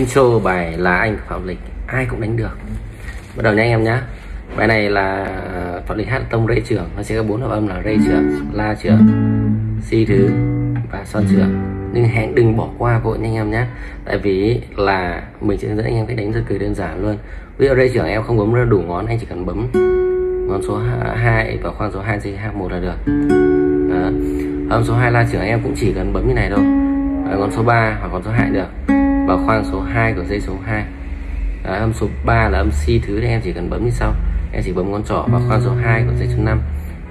intro bài là anh phạm lịch, ai cũng đánh được. Bắt đầu nha anh em nhé bài này là ờ, phạm lịch hát tông rê trưởng nó sẽ có bốn hợp âm là rê trưởng la trưởng si thứ và son trưởng nhưng hãy đừng bỏ qua vội nha anh em nhé tại vì là mình sẽ dẫn anh em cách đánh rất cực đơn giản luôn. Ví dụ rê trưởng em không bấm ra đủ ngón, anh chỉ cần bấm ngón số 2 và khoang số 2 dây hát một là được. Đó. âm số 2 la trưởng em cũng chỉ cần bấm như này thôi. Ờ, ngón số 3 hoặc ngón số 2 được vào khoang số 2 của dây số 2 Đấy, âm số 3 là âm si thứ thì em chỉ cần bấm như sau. Em chỉ bấm ngón trỏ vào khoang số 2 của dây số 5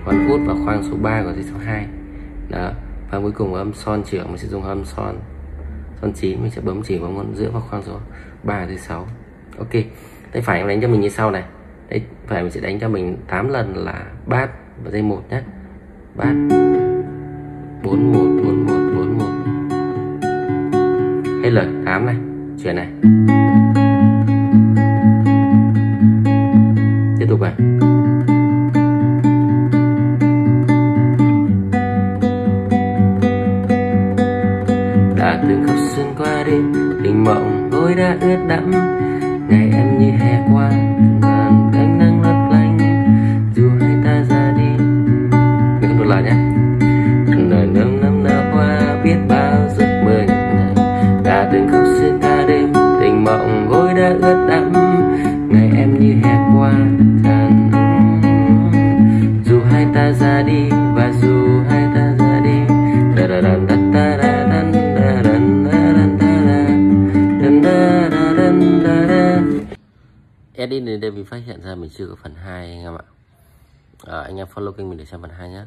ngón út vào khoang số 3 của dây số 2 đó và cuối cùng âm son trưởng mình sẽ dùng âm son son 9 mình sẽ bấm chỉ vào ngón giữa vào khoang số 3 dây 6 ok tay phải em đánh cho mình như sau này. Đây phải mình sẽ đánh cho mình 8 lần là bát và dây 1 nhé. Bát. 41 41 41 hay lời 8 này chuyển này. Tiếp tục này đã từng khóc xuân qua đi tình mộng tôi đã ướt đẫm. Ngày em như hè qua từng tình khóc suốt cả đêm tình mộng gối đã ướt đẫm ngày em như hẹp qua tháng dù hai ta ra đi và dù hai ta ra đi da da da da da da Edit đến đây mình phát hiện ra mình chưa có phần 2 anh em ạ à, Anh em follow kênh mình để xem phần 2 nhé